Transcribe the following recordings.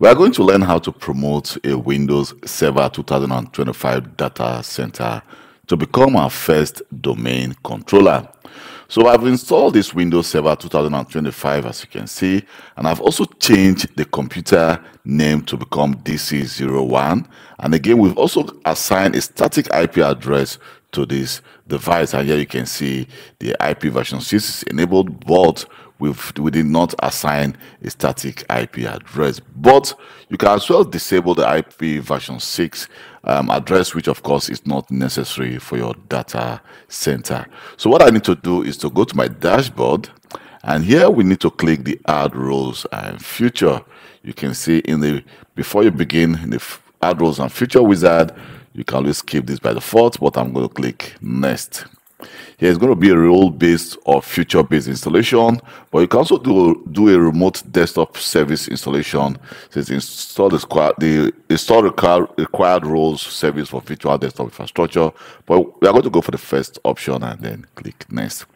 We are going to learn how to promote a Windows Server 2025 data center to become our first domain controller. So I've installed this Windows Server 2025 as you can see and I've also changed the computer name to become DC01 and again we've also assigned a static IP address to this device. And here you can see the IP version. 6 is enabled but we've, we did not assign a static IP address. But you can as well disable the IP version 6 um, address, which of course is not necessary for your data center. So what I need to do is to go to my dashboard and here we need to click the add roles and features. You can see in the, before you begin in the add roles and features wizard, you can always skip this by default, but I'm going to click next. Is going to be a role-based or feature-based installation, but you can also do, do a remote desktop service installation. Since install the, the install required, required roles service for virtual desktop infrastructure, but we are going to go for the first option and then click next.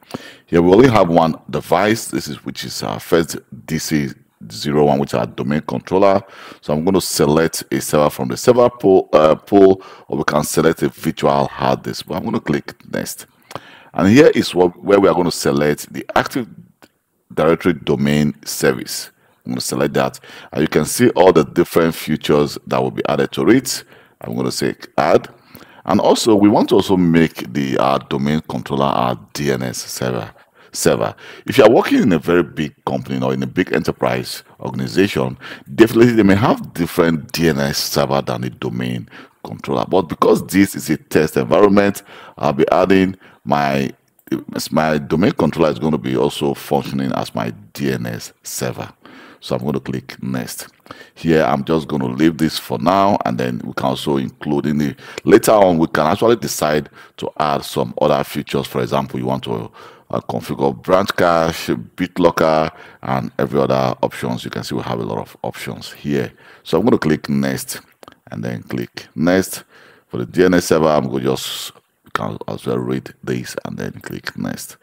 Here we only have one device. This is which is our first DC 01 which are domain controller so i'm going to select a server from the server pool, uh, pool or we can select a virtual hard disk but i'm going to click next and here is what, where we are going to select the Active Directory domain service. I'm going to select that. And you can see all the different features that will be added to it. I'm going to say add. And also, we want to also make the uh, domain controller our DNS server. Server. If you are working in a very big company or in a big enterprise organization, definitely they may have different DNS server than the domain controller. But because this is a test environment, I'll be adding my my domain controller is going to be also functioning as my DNS server. So I'm going to click next. Here I'm just going to leave this for now and then we can also include in the later on we can actually decide to add some other features. For example, you want to uh, configure BranchCache, BitLocker and every other options. You can see we have a lot of options here. So I'm going to click next and then click next. For the DNS server, I'm going to just as well read this and then click next.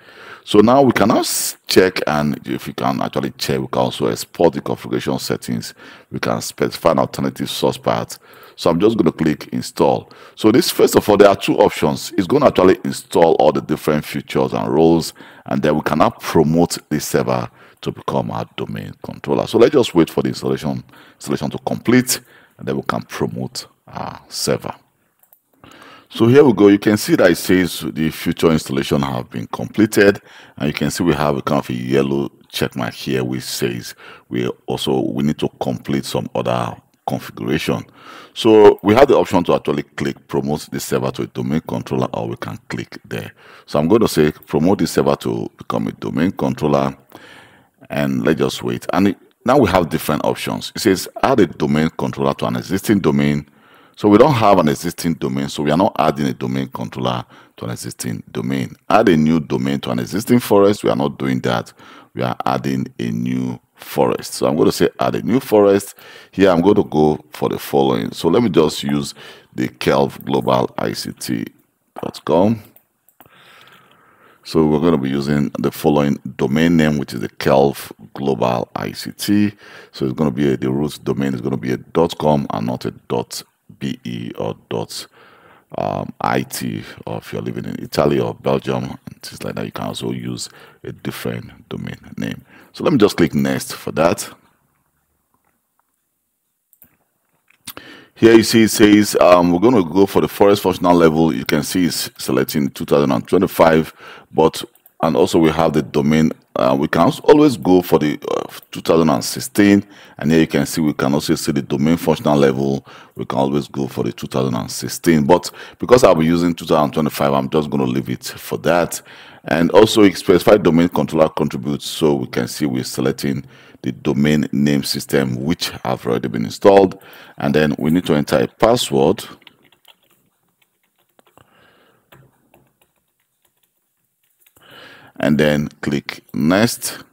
So now we can now check and if we can actually check, we can also export the configuration settings. We can specify an alternative source path. So I'm just going to click install. So this first of all, there are two options. It's going to actually install all the different features and roles and then we can now promote the server to become our domain controller. So let's just wait for the installation installation to complete and then we can promote our server. So here we go. You can see that it says the feature installation have been completed, and you can see we have a kind of a yellow check mark here which says we also we need to complete some other configuration. So we have the option to actually click promote the server to a domain controller, or we can click there. So I'm going to say promote the server to become a domain controller, and let's just wait. And now we have different options. It says add a domain controller to an existing domain so we don't have an existing domain, so we are not adding a domain controller to an existing domain. Add a new domain to an existing forest, we are not doing that. We are adding a new forest. So I'm going to say add a new forest. Here I'm going to go for the following. So let me just use the Kelv Global ICT.com. So we're going to be using the following domain name, which is the Kelv Global ICT. So it's going to be a, the root domain is going to be a .com and not a BE or dot um, IT, or if you're living in Italy or Belgium things like that, you can also use a different domain name. So let me just click next for that. Here you see it says um, we're going to go for the forest functional level. You can see it's selecting 2025, but and also we have the domain uh, we can always go for the uh, 2016 and here you can see we can also see the domain functional level. We can always go for the 2016 but because i'll be using 2025 i'm just going to leave it for that. And also specified domain controller contributes so we can see we're selecting the domain name system which have already been installed. And then we need to enter a password and then click next.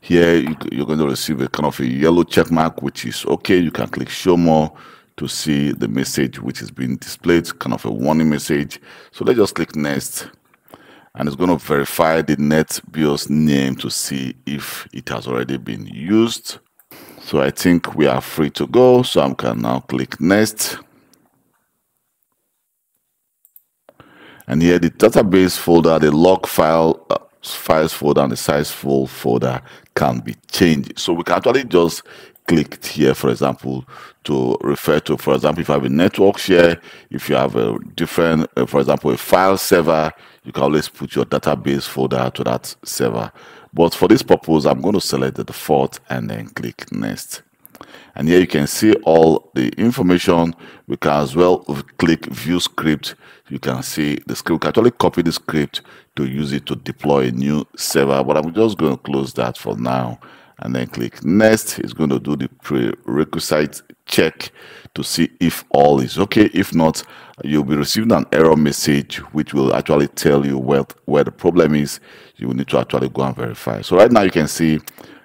Here you're going to receive a kind of a yellow check mark which is okay. You can click show more to see the message which is being displayed kind of a warning message. So let's just click next. And it's going to verify the NetBIOS name to see if it has already been used. So I think we are free to go. So I can now click next. And here the database folder, the log file uh, files folder and the SYSVOL folder can be changed. So we can actually just click here, for example, to refer to, for example, if you have a network share, if you have a different, uh, for example, a file server, you can always put your database folder to that server. But for this purpose, I'm going to select the default and then click next. And here you can see all the information. We can as well click view script. You can see the script. We can actually copy the script to use it to deploy a new server. But I'm just going to close that for now and then click next. It's going to do the prerequisite check to see if all is okay. If not, you'll be receiving an error message which will actually tell you where, where the problem is. You will need to actually go and verify. So right now you can see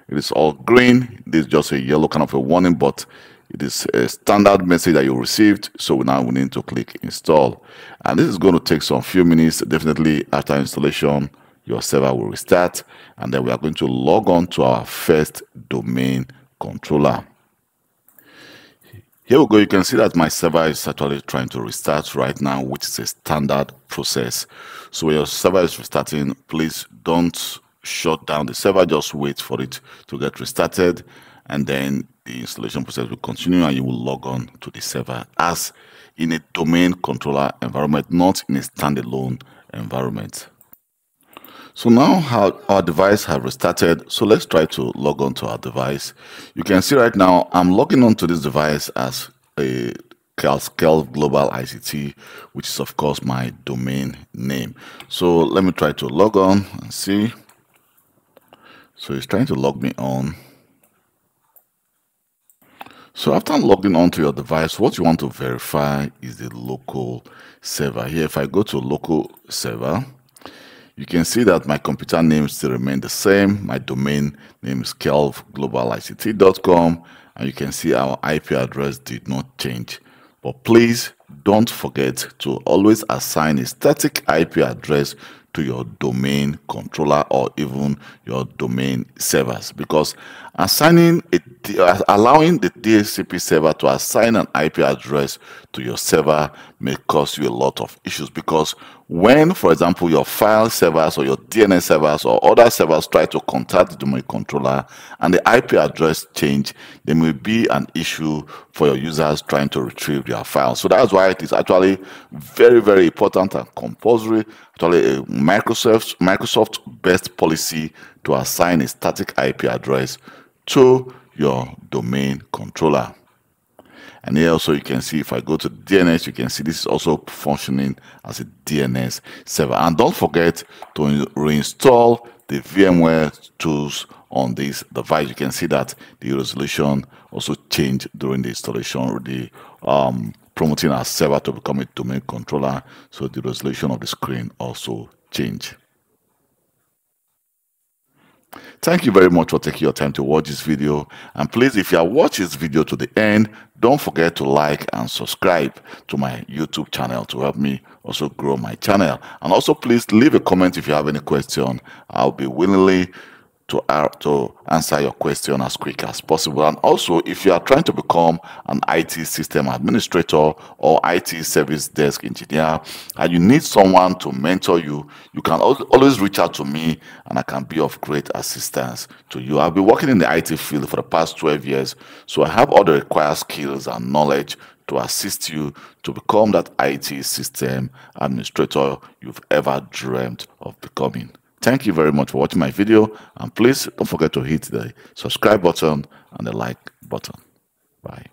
it is all green. This is just a yellow kind of a warning, but it is a standard message that you received. So now we need to click install. And this is going to take some few minutes. Definitely after installation, your server will restart. And then we are going to log on to our first domain controller. Here we go. You can see that my server is actually trying to restart right now, which is a standard process. So when your server is restarting, please don't shut down the server, just wait for it to get restarted. And then the installation process will continue and you will log on to the server as in a domain controller environment, not in a standalone environment. So now our, our device has restarted. So let's try to log on to our device. You can see right now, I'm logging on to this device as a Kelv Global ICT, which is of course my domain name. So let me try to log on and see. So it's trying to log me on. So after logging onto your device, what you want to verify is the local server. Here, if I go to local server, you can see that my computer name still remain the same. My domain name is kelvglobalict.com and you can see our IP address did not change. But please don't forget to always assign a static IP address to your domain controller or even your domain servers because assigning a, uh, allowing the DHCP server to assign an IP address to your server may cause you a lot of issues because when, for example, your file servers or your DNS servers or other servers try to contact the domain controller and the IP address change, there may be an issue for your users trying to retrieve their files. So that's why it is actually very, very important and compulsory, actually a Microsoft, Microsoft best policy to assign a static IP address to your domain controller. And here also you can see if I go to DNS, you can see this is also functioning as a DNS server. And don't forget to reinstall the VMware tools on this device. You can see that the resolution also changed during the installation, the um, promoting our server to become a domain controller. So the resolution of the screen also changed. Thank you very much for taking your time to watch this video. And please, if you have watched this video to the end, don't forget to like and subscribe to my YouTube channel to help me also grow my channel. And also, please leave a comment if you have any question. I'll be willingly to, uh, to answer your question as quick as possible. And also, if you are trying to become an IT system administrator or IT service desk engineer, and you need someone to mentor you, you can always reach out to me and I can be of great assistance to you. I've been working in the IT field for the past 12 years, so I have all the required skills and knowledge to assist you to become that IT system administrator you've ever dreamt of becoming. Thank you very much for watching my video and please don't forget to hit the subscribe button and the like button. Bye.